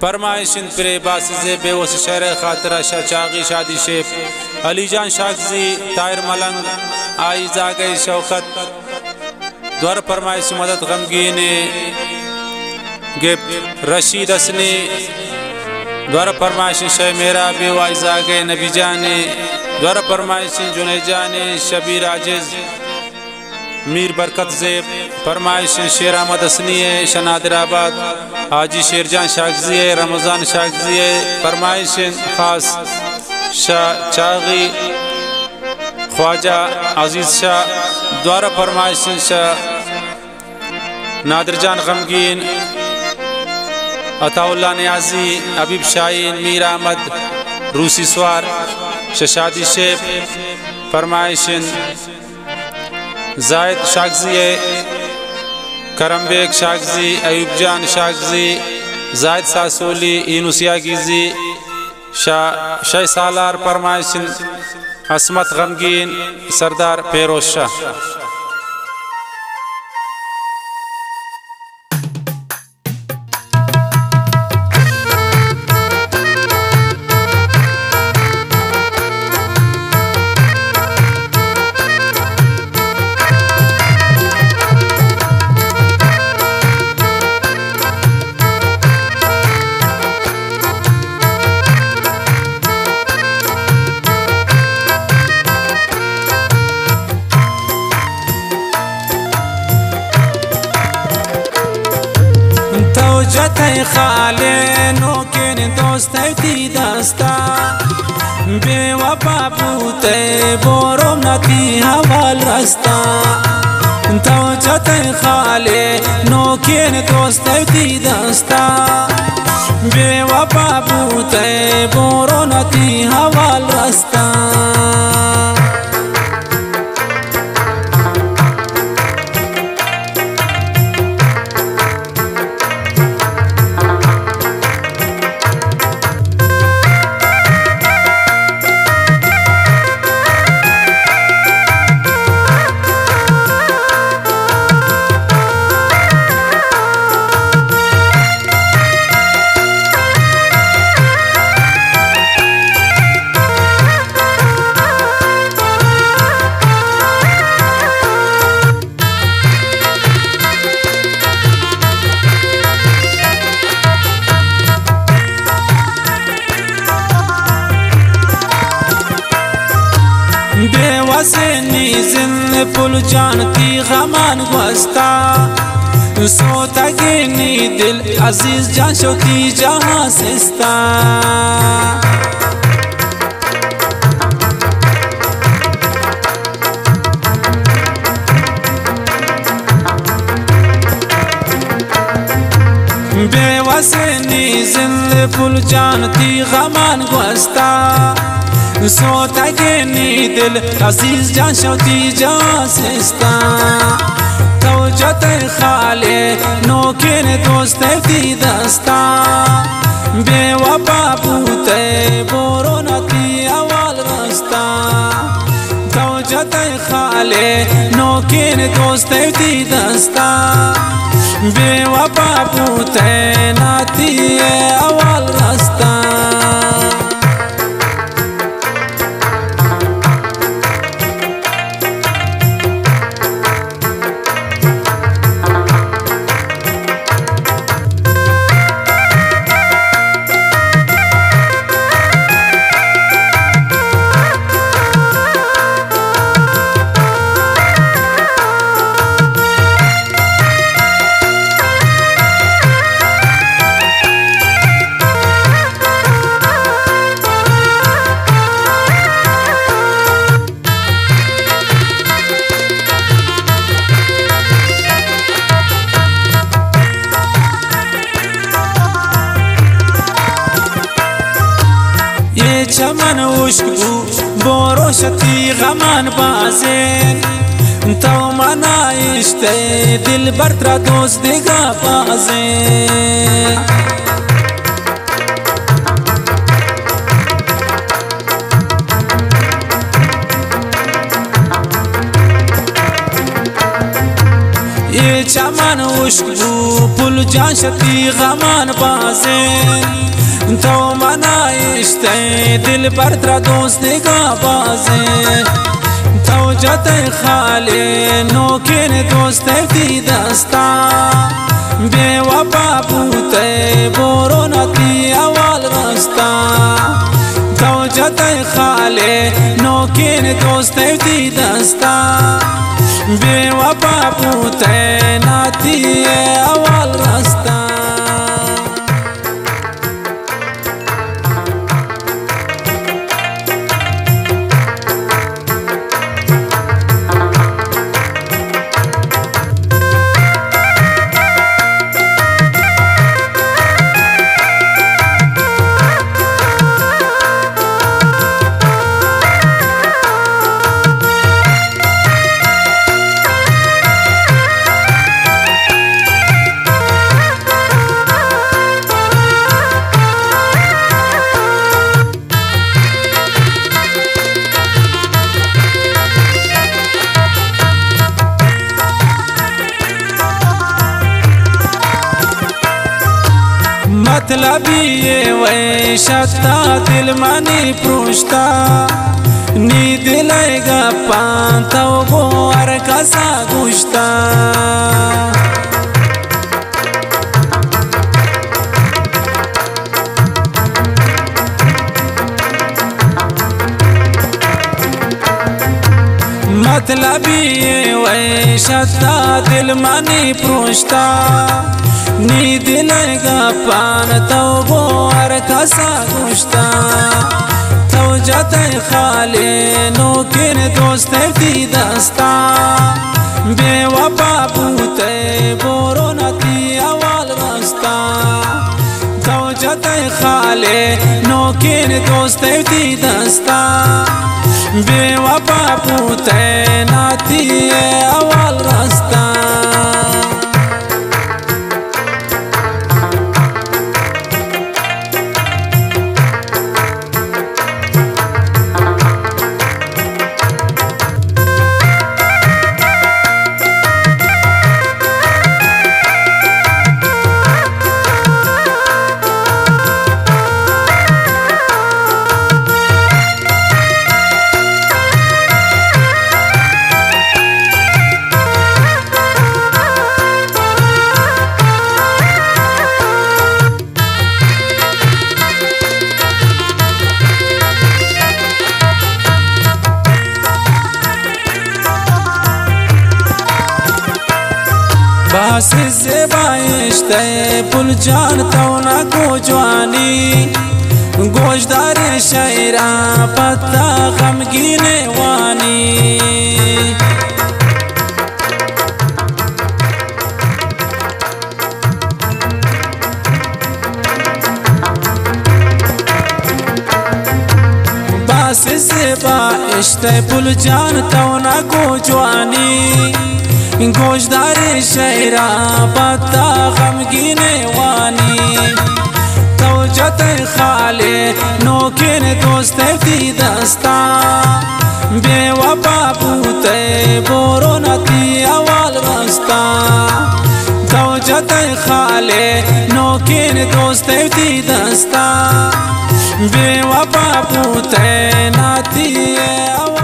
فرمایشن پر باسز بیوس شہر خاطرہ شاہ چاغی شادی شیف علی جان شاکزی طاہر ملنگ آئی زاگئی شوقت دور فرمایش مدد غمگین گفت رشید اسنی دور فرمایش شہ میرا بیو آئی زاگئی نبی جان دور فرمایش جنی جان شبیر عاجز میر برکت زیب فرمائش شیر احمد اسنی ہے شنادر آباد حاجی شاکزی ہے رمضان ہے فرمائش خاص شاہ چاغی خواجہ عزیز شاہ دوارہ فرمائش شاہ نادر جان غمگین عطا اللہ نیازی عبیب شاہین میر احمد روسی سوار ششادی شیف فرمائش زاید شاگزی کرم بیگ شاگزی ایوب جان شاگزی زاید ساسولی اینوسیا گیزی شاہ شاہ سالار پرمائشن عصمت غمگین سردار پیروز شاہ جتای خاله نوکن دوستای تی دستا بی وفا بوته بورم نتی حوال رستا تو جتای خاله نوکن دوستای تی دستا بی وفا بوته بورم نتی حوال حسینی زن پل جانتی غمان گوستا سوتا گینی دل عزیز جان شوکی جہاں سستا بے وسنی زن پل جانتی غمان گوستا Sotakeni dil aziz can Tau casista Tavcatı hale nokin a evdi dasta Be vapa bute boronati aval rasta Tavcatı hale nokin dost evdi dasta Be vapa pute, natiye a rasta چمن وشکو بورو شتی غمان بازین تو منایشته دل بر تر دوست دیگا بازین چمن وشکو پل جان شتی غمان بازین دوستی دل بر تر دوست نگاه بازه توجت خالی نوکر دوست دی دستا بی وفا بوته برو نتی اول رستا توجت خالی نوکر دوست دی دستا بی وفا بوته نتی اول رستا لبی وی شتا دل منی پروشتا نی دلائگا پانتاو گوار کسا گوشتا مطلبی وای شتا دل منی پروشتا نی دل گا پان تو بو ار کسا گوشتا تو جت خالی نو کر دوست تی دستا بے وفا بوتے بورو نتی اول غستا تو جت خالی نو کر دوست تی دستا بے وفا पूते नाती अवल रस्ता से बाइश्ते पुल जान तौना को जवानी गोशदार शायरा पत्ता गमगीने वानी باسه زیبا اشته پل جان تونا کو جوانی گوشداری شیرا پتا غمگین وانی توجت خالی نوکر دوست تی دستا بے وفا پوتے بورو نتی اول وستا توجت خالی نوکر دوست تی دستا بے وفا پوتے نتی اول